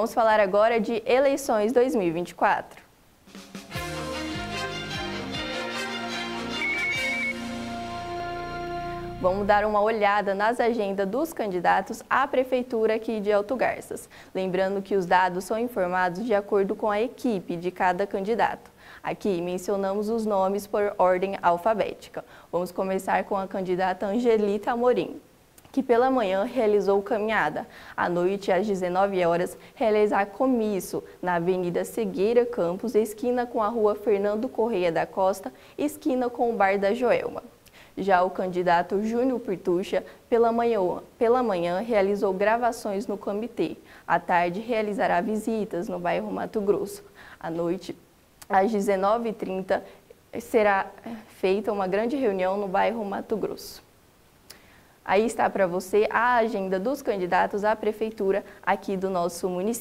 Vamos falar agora de eleições 2024. Vamos dar uma olhada nas agendas dos candidatos à prefeitura aqui de Alto Garças. Lembrando que os dados são informados de acordo com a equipe de cada candidato. Aqui mencionamos os nomes por ordem alfabética. Vamos começar com a candidata Angelita Amorim que pela manhã realizou caminhada. À noite, às 19 horas, realizar comício na Avenida Segueira Campos, esquina com a Rua Fernando Correia da Costa, esquina com o Bar da Joelma. Já o candidato Júnior Pirtuxa, pela manhã, pela manhã, realizou gravações no comitê. À tarde, realizará visitas no bairro Mato Grosso. À noite, às 19h30, será feita uma grande reunião no bairro Mato Grosso. Aí está para você a agenda dos candidatos à prefeitura aqui do nosso município.